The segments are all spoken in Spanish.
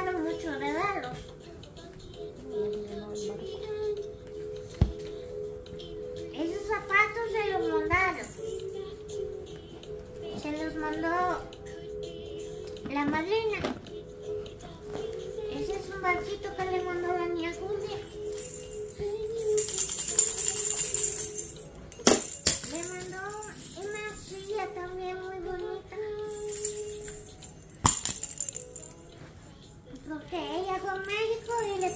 muchos regalos. Esos zapatos se los mandaron. Se los mandó la madrina. Ese es un barquito que le mandó la niña Julia.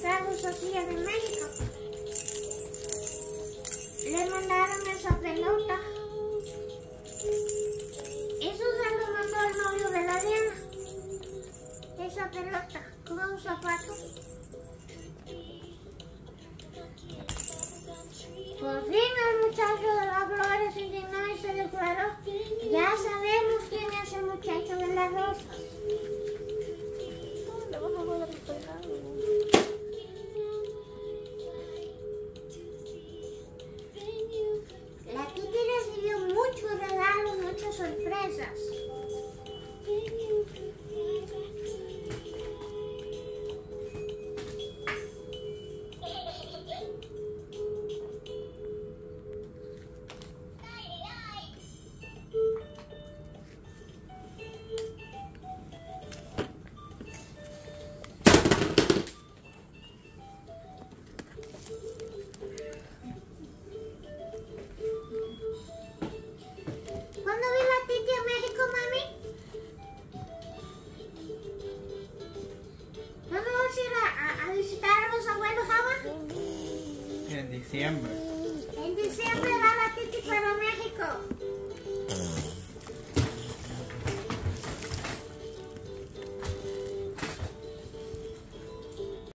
Trajo tortillas de México. Le mandaron esa pelota. Eso se lo mandó el novio de la Diana. Esa pelota con un zapato. Por fin ir a, visitar a los abuelos ahora? En diciembre. En diciembre va la Titi para México.